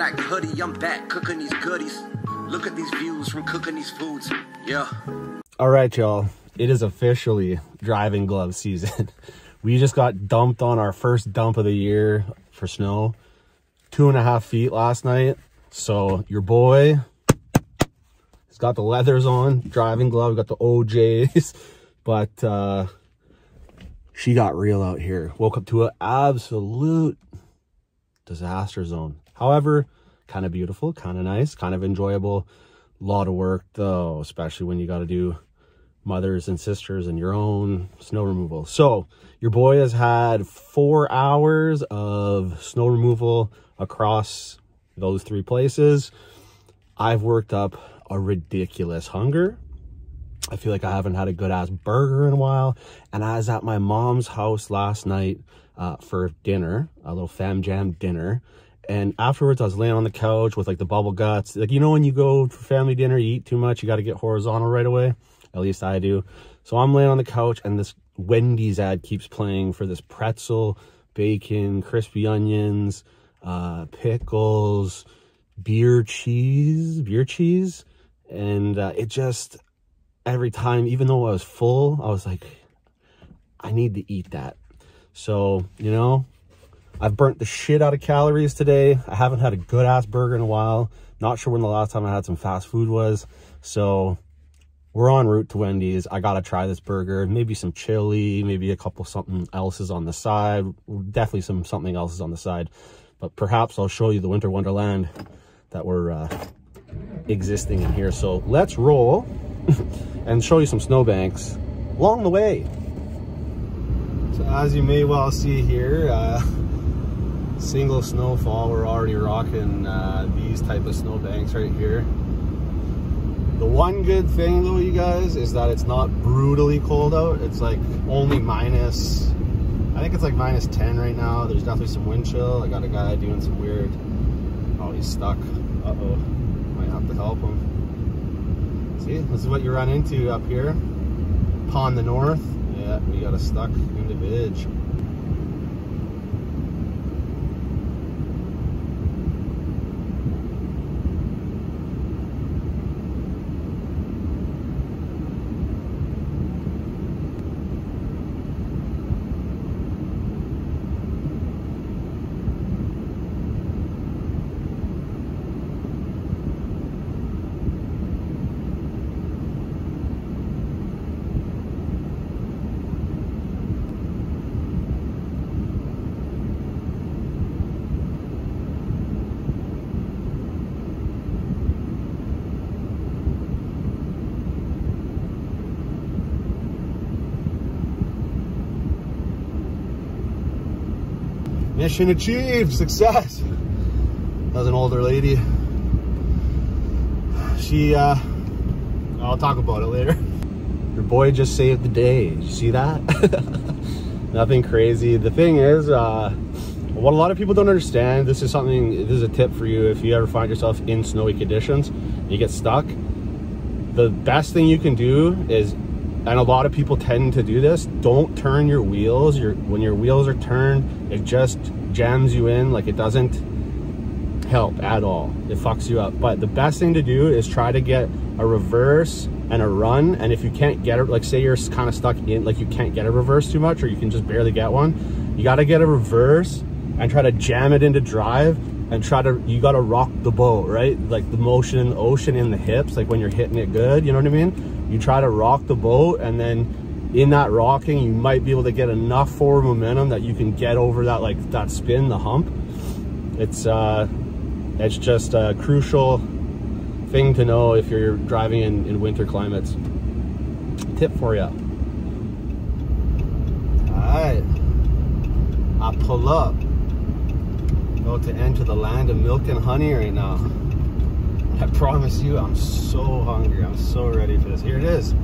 black hoodie. I'm back cooking these goodies. Look at these views from cooking these foods. Yeah. All right, y'all. It is officially driving glove season. we just got dumped on our first dump of the year for snow. Two and a half feet last night. So your boy has got the leathers on, driving glove, got the OJs, but uh, she got real out here. Woke up to an absolute disaster zone. However, kind of beautiful, kind of nice, kind of enjoyable. A lot of work though, especially when you got to do mothers and sisters and your own snow removal. So your boy has had four hours of snow removal across those three places. I've worked up a ridiculous hunger. I feel like I haven't had a good ass burger in a while. And I was at my mom's house last night uh, for dinner, a little fam jam dinner. And afterwards, I was laying on the couch with like the bubble guts. Like, you know, when you go for family dinner, you eat too much, you got to get horizontal right away. At least I do. So I'm laying on the couch and this Wendy's ad keeps playing for this pretzel, bacon, crispy onions, uh, pickles, beer cheese, beer cheese. And uh, it just, every time, even though I was full, I was like, I need to eat that. So, you know, I've burnt the shit out of calories today. I haven't had a good ass burger in a while. Not sure when the last time I had some fast food was. So we're en route to Wendy's. I gotta try this burger. Maybe some chili, maybe a couple something else's on the side. Definitely some something else is on the side. But perhaps I'll show you the winter wonderland that we're uh, existing in here. So let's roll and show you some snowbanks along the way. So as you may well see here, uh, single snowfall, we're already rocking uh, these type of snowbanks right here. The one good thing though, you guys, is that it's not brutally cold out. It's like only minus, I think it's like minus 10 right now. There's definitely some wind chill. I got a guy doing some weird, oh, he's stuck. Uh-oh, might have to help him. See, this is what you run into up here. Pond the North. Yeah, we got a stuck individual. Mission achieved, success. Was an older lady. She, uh, I'll talk about it later. Your boy just saved the day. Did you see that? Nothing crazy. The thing is, uh, what a lot of people don't understand, this is something, this is a tip for you if you ever find yourself in snowy conditions, you get stuck. The best thing you can do is and a lot of people tend to do this. Don't turn your wheels. Your when your wheels are turned it just jams you in like it doesn't help at all. It fucks you up. But the best thing to do is try to get a reverse and a run. And if you can't get it like say you're kind of stuck in like you can't get a reverse too much or you can just barely get one you got to get a reverse and try to jam it into drive and try to you got to rock the boat right? Like the motion in the ocean in the hips like when you're hitting it good you know what i mean? You try to rock the boat and then in that rocking you might be able to get enough forward momentum that you can get over that like that spin the hump. It's uh it's just a crucial thing to know if you're driving in, in winter climates. Tip for you all right. I pull up go to enter the land of milk and honey right uh, now I promise you, I'm so hungry. I'm so ready for this. Here it is.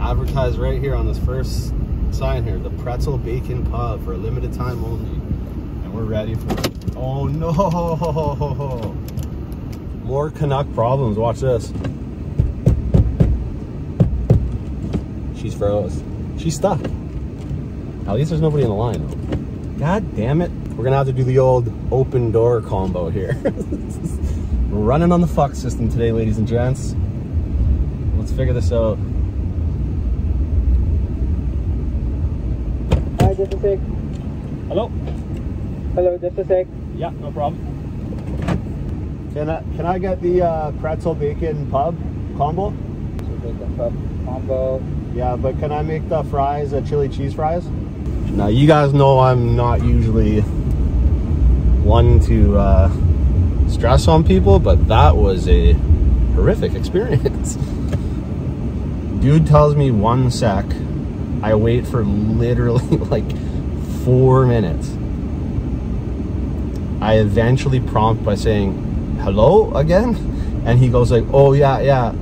Advertised right here on this first sign here. The Pretzel Bacon Pub for a limited time only. And we're ready for it. Oh no! More Canuck problems. Watch this. She's froze. She's stuck. At least there's nobody in the line. God damn it. We're gonna have to do the old open door combo here. We're running on the fuck system today, ladies and gents. Let's figure this out. Hi, just a sec. Hello? Hello, just a sec. Yeah, no problem. Can I can I get the uh, pretzel bacon pub combo? So bacon pub combo. Yeah, but can I make the fries a chili cheese fries? Now you guys know I'm not usually one to uh, stress on people, but that was a horrific experience. Dude tells me one sec. I wait for literally like four minutes. I eventually prompt by saying, hello again? And he goes like, oh yeah, yeah.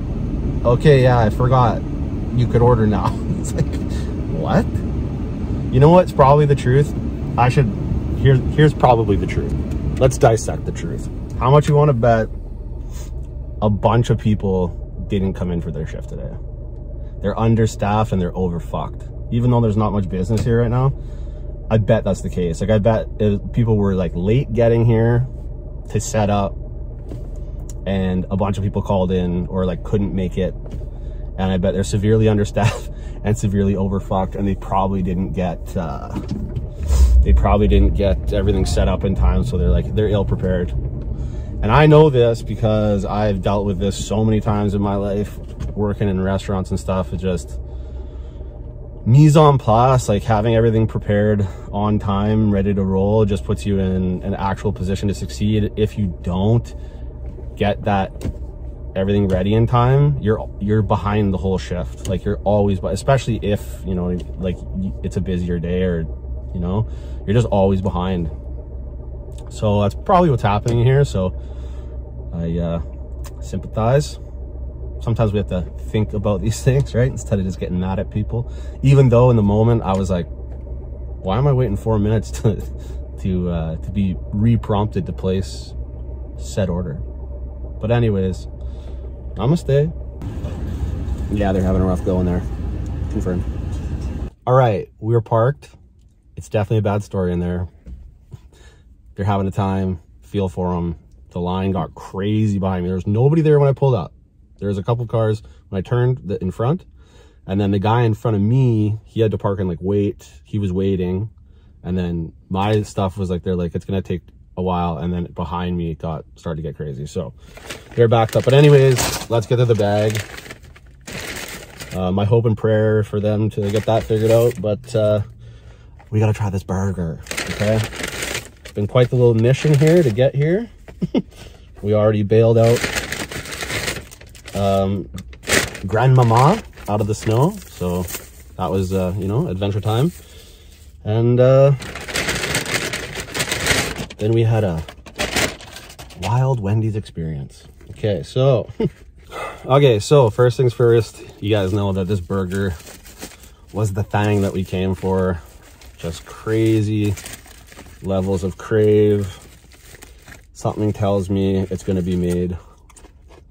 Okay, yeah, I forgot. You could order now. it's like, what? You know what's probably the truth? I should, here, here's probably the truth. Let's dissect the truth. How much you want to bet a bunch of people didn't come in for their shift today? They're understaffed and they're overfucked. Even though there's not much business here right now, I bet that's the case. Like I bet people were like late getting here to set up and a bunch of people called in or like couldn't make it. And I bet they're severely understaffed and severely overfucked and they probably didn't get, uh, they probably didn't get everything set up in time. So they're like, they're ill prepared. And I know this because I've dealt with this so many times in my life, working in restaurants and stuff. It just, mise en place, like having everything prepared on time, ready to roll, just puts you in an actual position to succeed. If you don't get that everything ready in time, you're you're behind the whole shift. Like you're always, but especially if you know, like it's a busier day or you know, you're just always behind. So that's probably what's happening here. So I uh, sympathize sometimes we have to think about these things, right? Instead of just getting mad at people. Even though in the moment I was like, why am I waiting four minutes to to uh, to be re-prompted to place said order? But anyways, namaste. Yeah, they're having a rough go in there. Confirmed. All right, we are parked. It's definitely a bad story in there. They're having a time. Feel for them. The line got crazy behind me. There was nobody there when I pulled up. There was a couple cars when I turned in front. And then the guy in front of me, he had to park and like wait. He was waiting. And then my stuff was like, they're like, it's going to take a while. And then behind me it got started to get crazy. So they're backed up. But anyways, let's get to the bag. Uh, my hope and prayer for them to get that figured out. But uh, we got to try this burger. Okay. It's been quite the little mission here to get here. we already bailed out um, grandmama out of the snow. So that was, uh, you know, adventure time. And uh, then we had a wild Wendy's experience. Okay, so, okay, so first things first, you guys know that this burger was the thing that we came for. Just crazy levels of crave. Something tells me it's to be made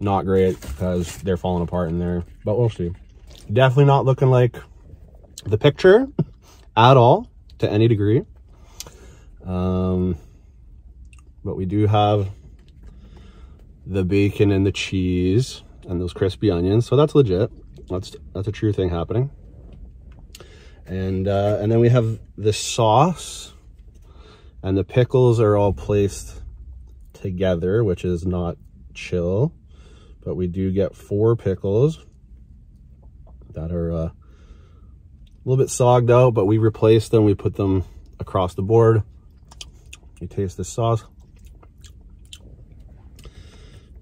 not great because they're falling apart in there, but we'll see. Definitely not looking like the picture at all to any degree. Um, but we do have the bacon and the cheese and those crispy onions. So that's legit. That's, that's a true thing happening. And, uh, and then we have the sauce and the pickles are all placed together, which is not chill but we do get four pickles that are uh, a little bit sogged out, but we replaced them. We put them across the board. You taste the sauce.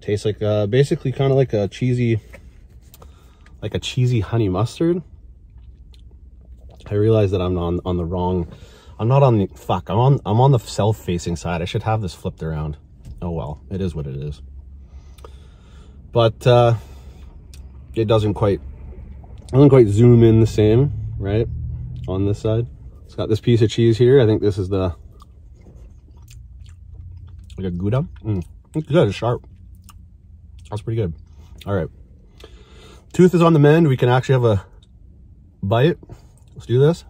Tastes like uh, basically kind of like a cheesy, like a cheesy honey mustard. I realize that I'm on on the wrong. I'm not on the fuck. I'm on. I'm on the self-facing side. I should have this flipped around. Oh well, it is what it is but uh, it doesn't quite doesn't quite zoom in the same, right? On this side. It's got this piece of cheese here. I think this is the like a Gouda. Mm, it's good, it's sharp. That's pretty good. All right. Tooth is on the mend. We can actually have a bite. Let's do this.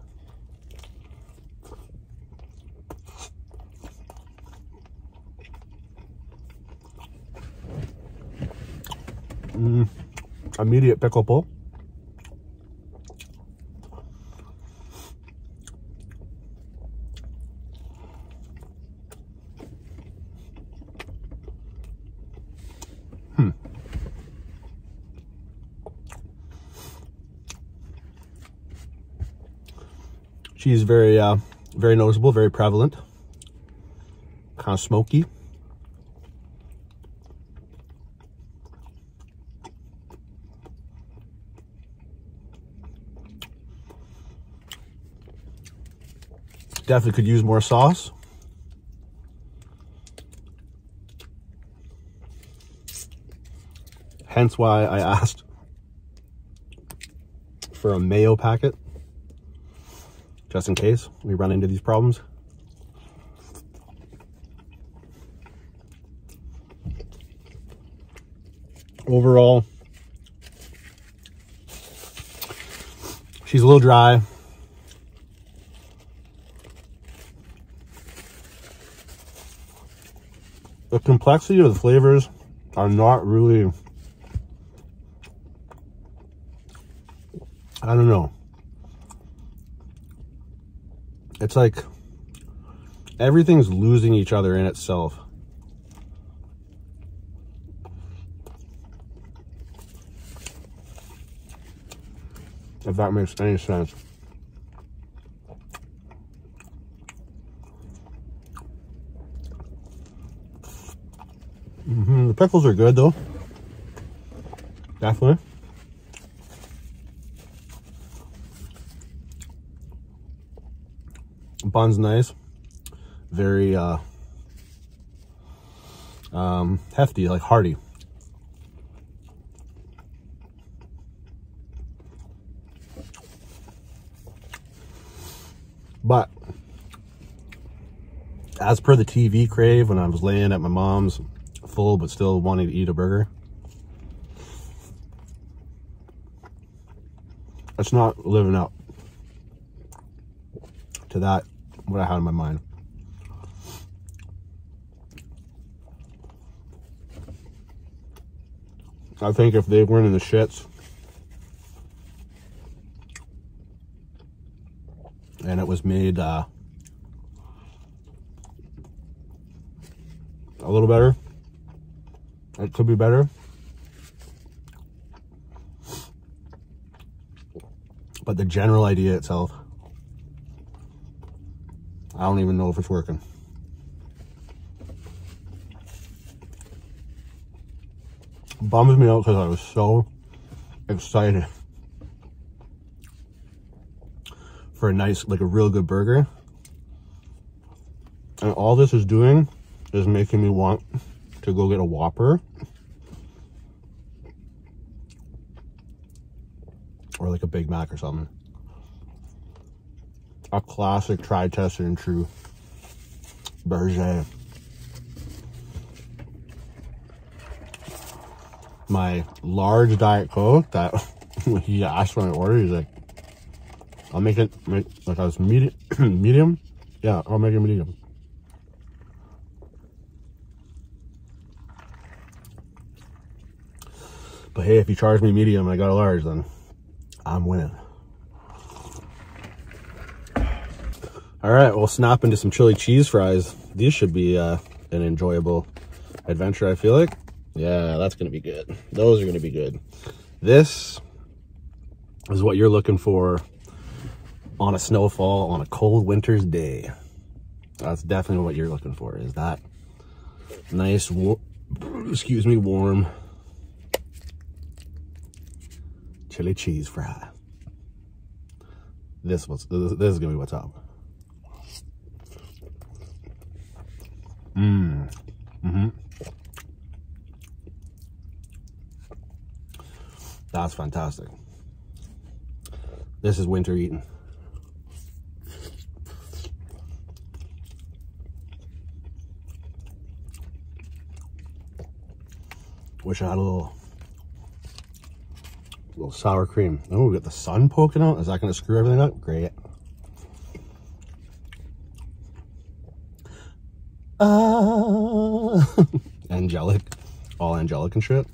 Mm, immediate pickle pull. She's very, uh, very noticeable, very prevalent. Kind of smoky. Definitely could use more sauce. Hence why I asked for a mayo packet just in case we run into these problems. Overall, she's a little dry. The complexity of the flavors are not really, I don't know. It's like everything's losing each other in itself. If that makes any sense. Mm -hmm. The pickles are good though. Definitely. Bun's nice. Very uh, um, hefty, like hearty. But as per the TV crave when I was laying at my mom's full but still wanting to eat a burger, it's not living up to that what I had in my mind. I think if they weren't in the shits and it was made uh, a little better, it could be better. But the general idea itself I don't even know if it's working. Bums me out because I was so excited for a nice, like a real good burger. And all this is doing is making me want to go get a Whopper. Or like a Big Mac or something a classic tried, tested, and true burger. My large Diet Coke that he asked when I ordered, he's like, I'll make it, make, like I was medium, medium? Yeah, I'll make it medium. But hey, if you charge me medium and I got a large, then I'm winning. All right, we'll snap into some chili cheese fries. These should be uh, an enjoyable adventure, I feel like. Yeah, that's going to be good. Those are going to be good. This is what you're looking for on a snowfall on a cold winter's day. That's definitely what you're looking for, is that nice, excuse me, warm chili cheese fry. This was this is gonna be what's up. Mmm. Mm-hmm. That's fantastic. This is winter eating. Wish I had a little, little sour cream. Oh, we got the sun poking out. Is that going to screw everything up? Great. uh, angelic, all angelic and shit.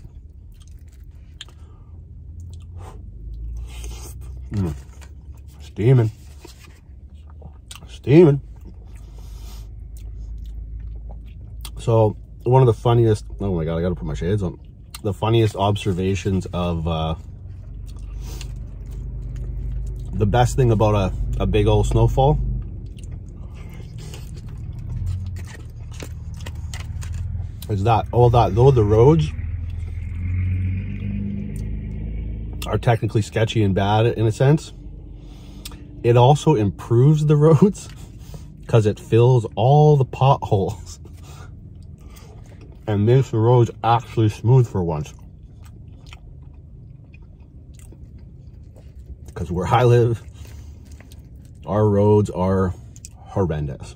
Mm. Steaming. Steaming. So, one of the funniest, oh my God, I gotta put my shades on. The funniest observations of uh, the best thing about a, a big old snowfall is that all that though the roads are technically sketchy and bad in a sense? It also improves the roads because it fills all the potholes. And makes the roads actually smooth for once. Because where i live our roads are horrendous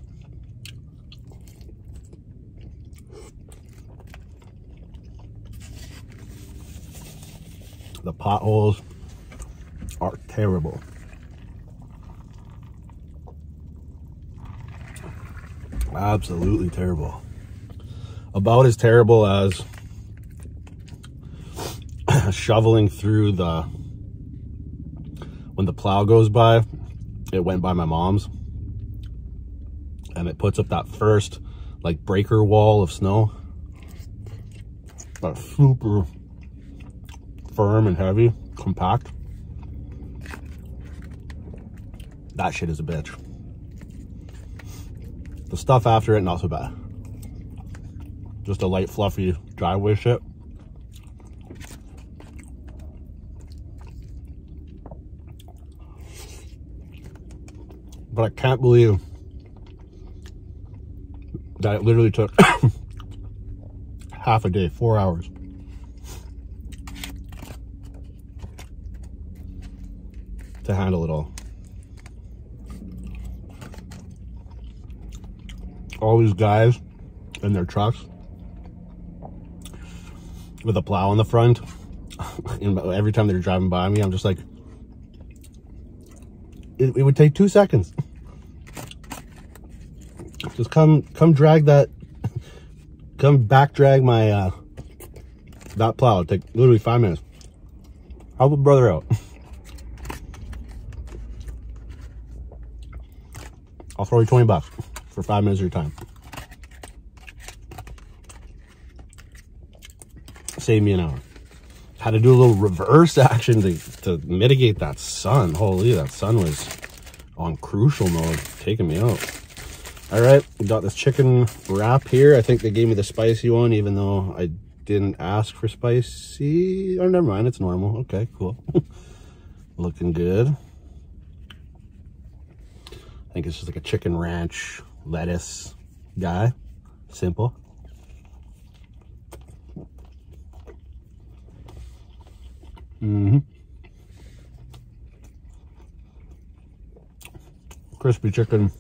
The potholes are terrible. Absolutely terrible. About as terrible as shoveling through the when the plow goes by. It went by my mom's and it puts up that first like breaker wall of snow. That super firm and heavy, compact. That shit is a bitch. The stuff after it, not so bad. Just a light, fluffy driveway shit. But I can't believe that it literally took half a day, four hours. To handle it all. All these guys in their trucks with a plow in the front. every time they're driving by me, I'm just like, it, it would take two seconds. Just come, come drag that, come back drag my, uh, that plow. It'd take literally five minutes. Help a brother out. I'll throw you 20 bucks for five minutes of your time. Save me an hour. Had to do a little reverse action to, to mitigate that sun. Holy, that sun was on crucial mode, taking me out. All right, we got this chicken wrap here. I think they gave me the spicy one, even though I didn't ask for spicy. Oh, never mind, it's normal. Okay, cool. Looking good think it's just like a chicken ranch lettuce guy. Simple. Mm-hmm. Crispy chicken,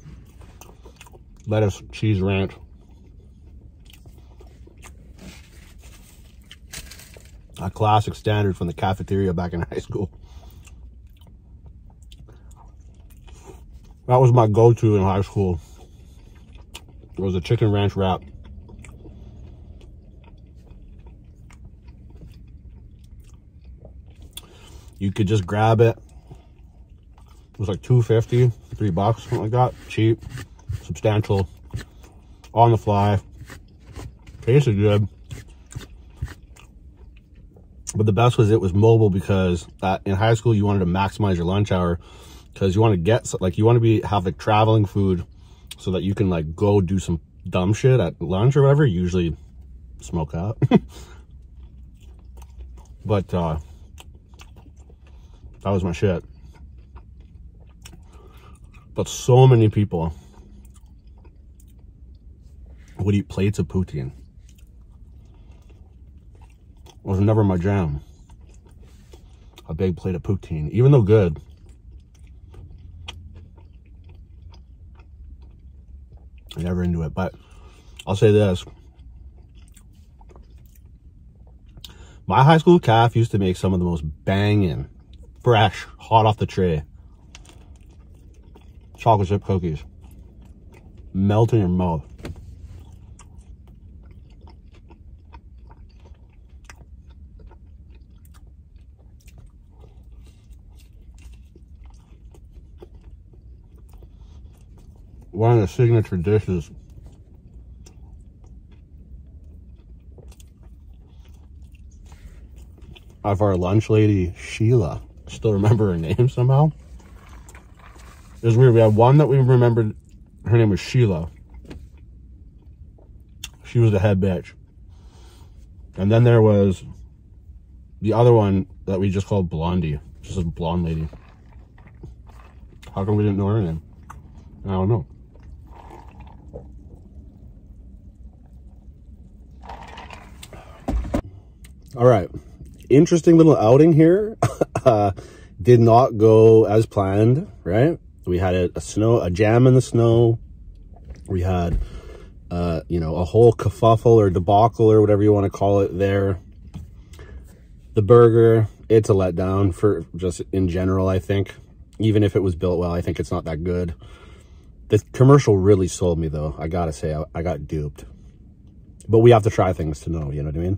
lettuce, cheese ranch. A classic standard from the cafeteria back in high school. That was my go-to in high school. It was a chicken ranch wrap. You could just grab it. It was like 250, three bucks, something like that. Cheap, substantial, on the fly. Tasted good. But the best was it was mobile because uh, in high school you wanted to maximize your lunch hour because you want to get like you want to be have like traveling food so that you can like go do some dumb shit at lunch or whatever usually smoke out. But uh that was my shit. But so many people would eat plates of poutine. It was never my jam. A big plate of poutine even though good never into it. But I'll say this. My high school calf used to make some of the most banging, fresh, hot off the tray chocolate chip cookies. Melt in your mouth. One of the signature dishes. Of our lunch lady, Sheila. Still remember her name somehow. It was weird. We had one that we remembered. Her name was Sheila. She was the head bitch. And then there was the other one that we just called Blondie. Just a blonde lady. How come we didn't know her name? I don't know. All right. Interesting little outing here. uh, did not go as planned, right? We had a, a snow, a jam in the snow. We had, uh, you know, a whole kerfuffle or debacle or whatever you want to call it there. The burger, it's a letdown for just in general, I think. Even if it was built well, I think it's not that good. The commercial really sold me though. I gotta say, I, I got duped. But we have to try things to know, you know what I mean?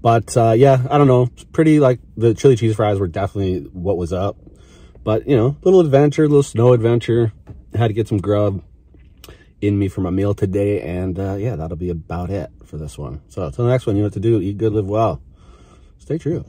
But uh, yeah, I don't know. Pretty like the chili cheese fries were definitely what was up. But you know, little adventure, little snow adventure. Had to get some grub in me for my meal today. And uh, yeah, that'll be about it for this one. So until the next one, you know what to do. Eat good, live well. Stay true.